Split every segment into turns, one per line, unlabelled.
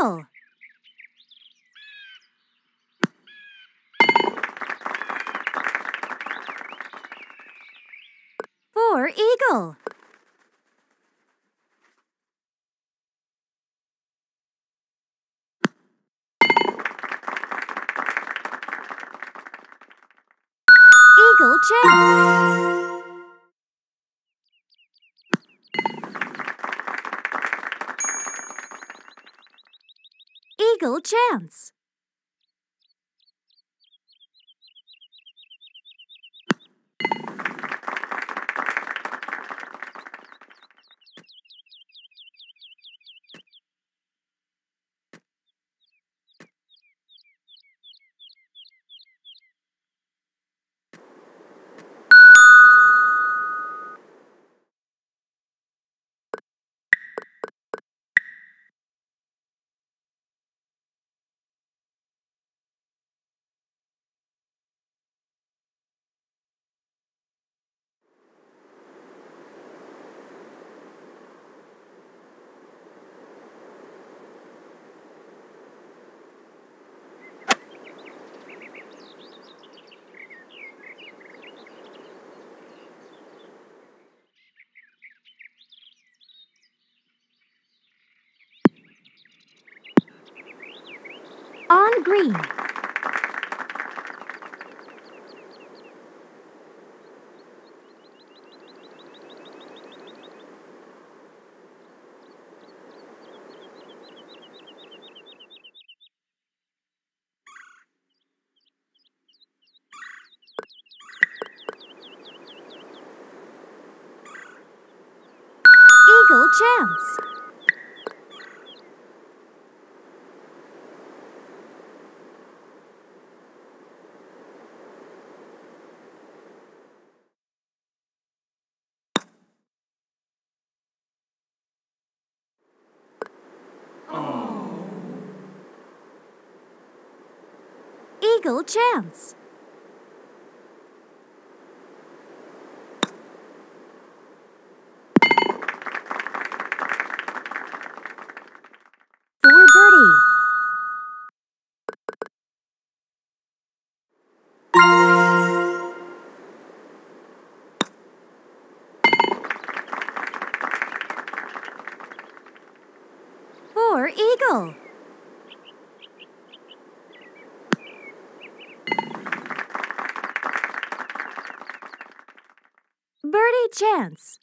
For eagle. Eagle chance. Eagle chance. On green. Eagle chance. Eagle chance. For birdie. For eagle. Birdie chance.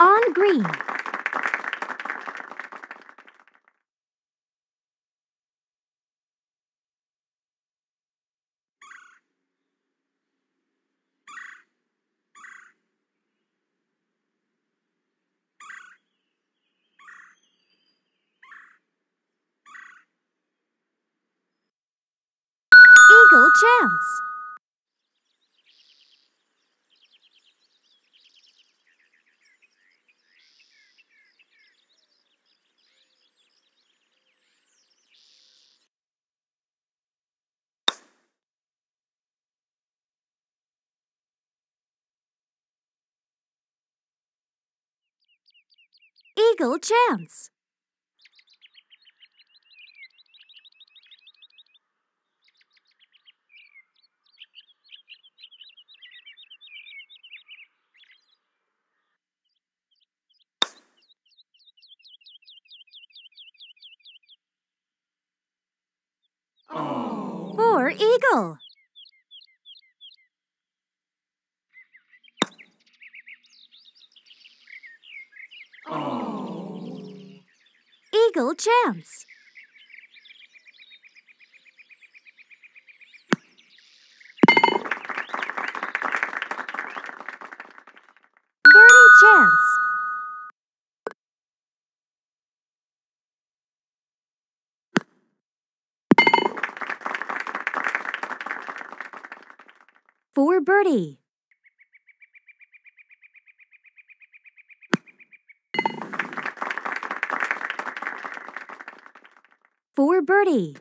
On green. Eagle chance. Oh. Eagle chance. eagle. Chance. Birdie chance. For birdie. For birdie.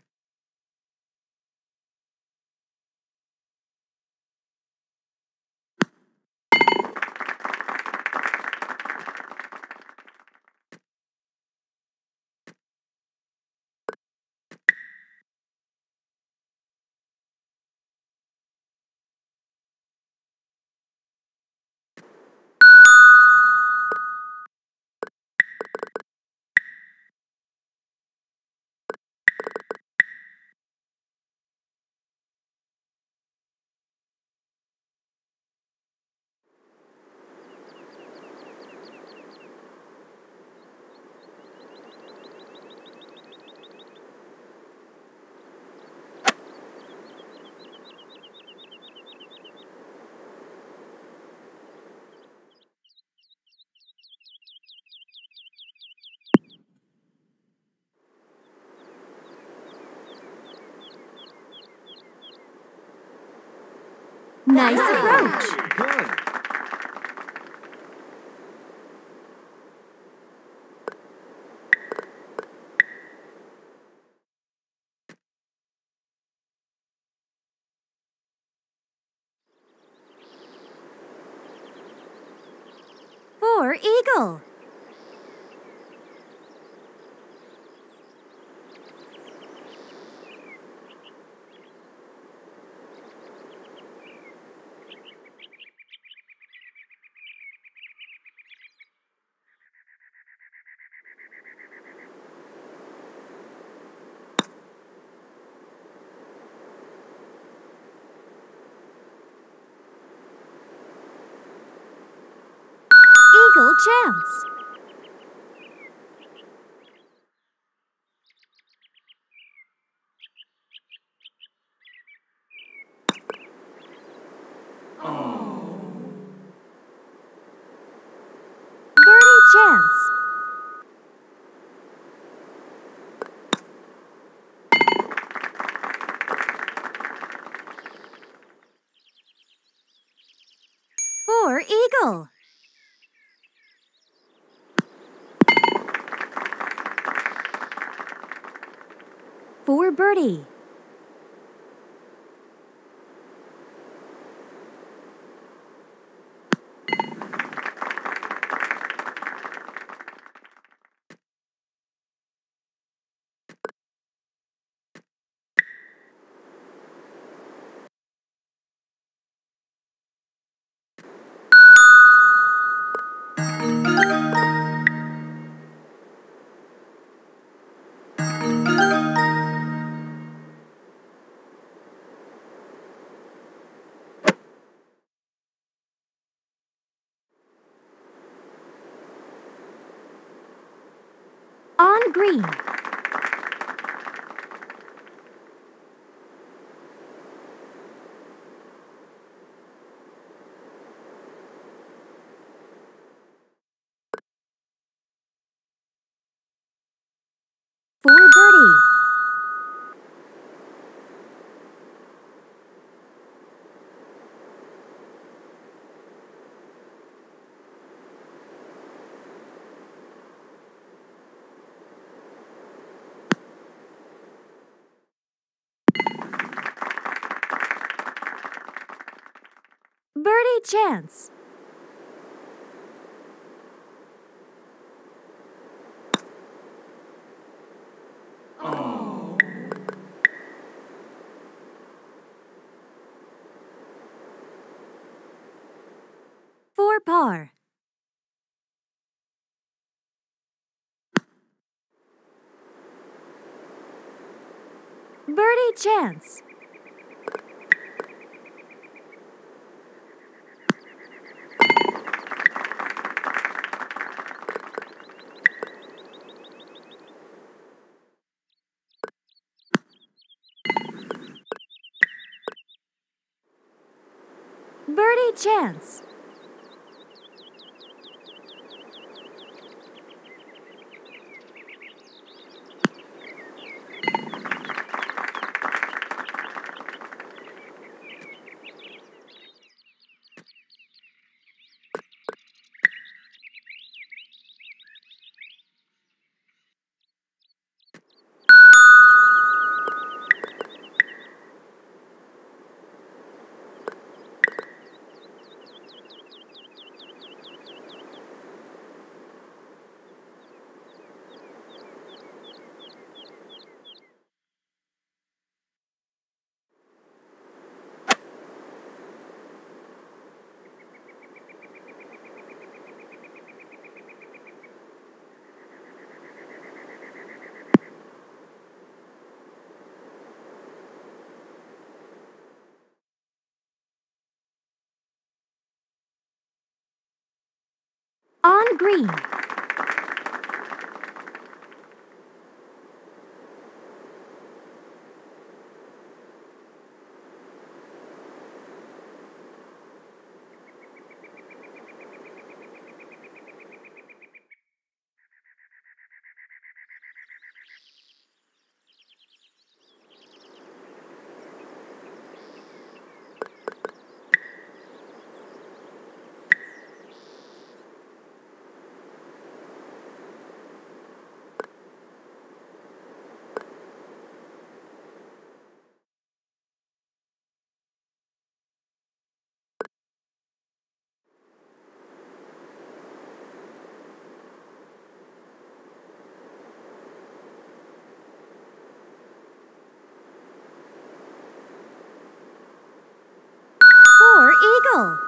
Nice approach.
Good.
For eagle. Eagle chance. Birdie chance. For eagle. For birdie. Green. For birdie. Chance. For par. Birdie chance. Birdie chance. On green. For eagle.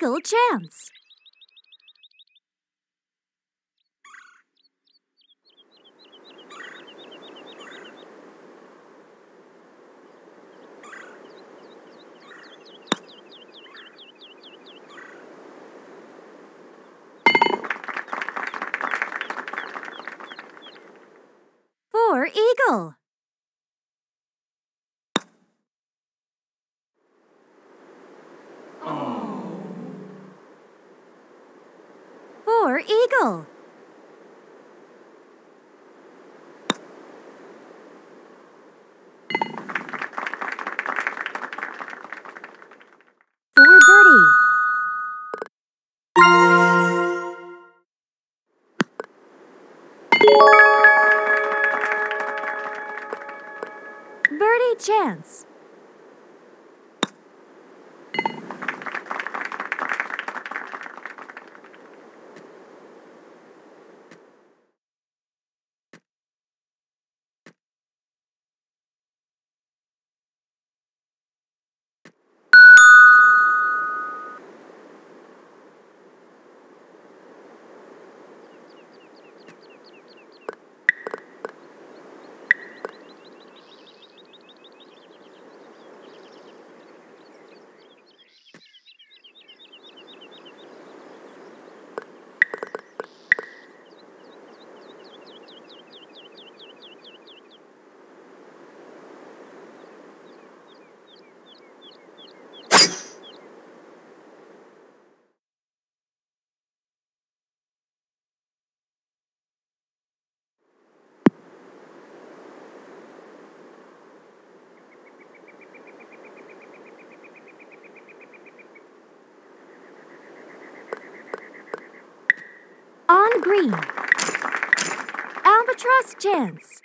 Eagle chance. For eagle. Eagle. Birdie. Birdie chance. On green. Albatross chance.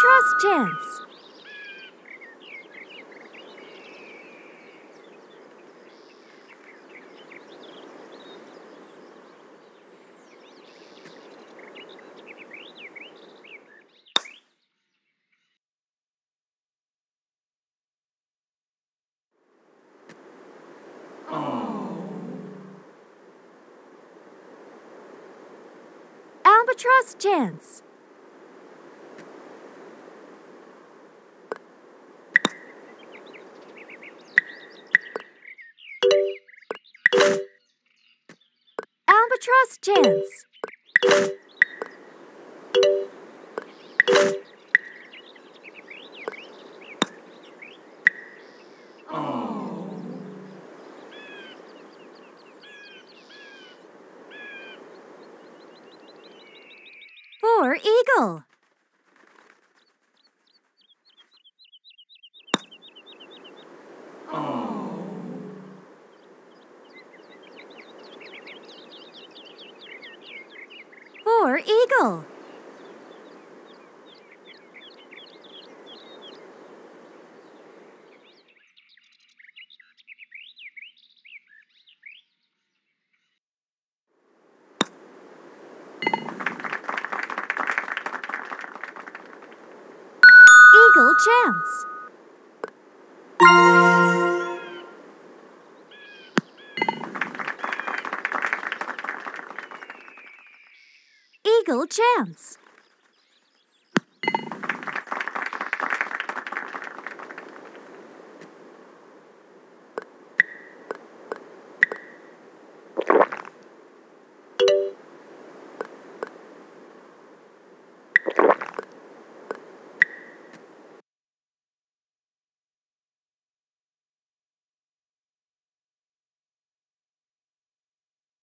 Albatross chance. Albatross chance. Chance. For eagle. Four Eagle chance.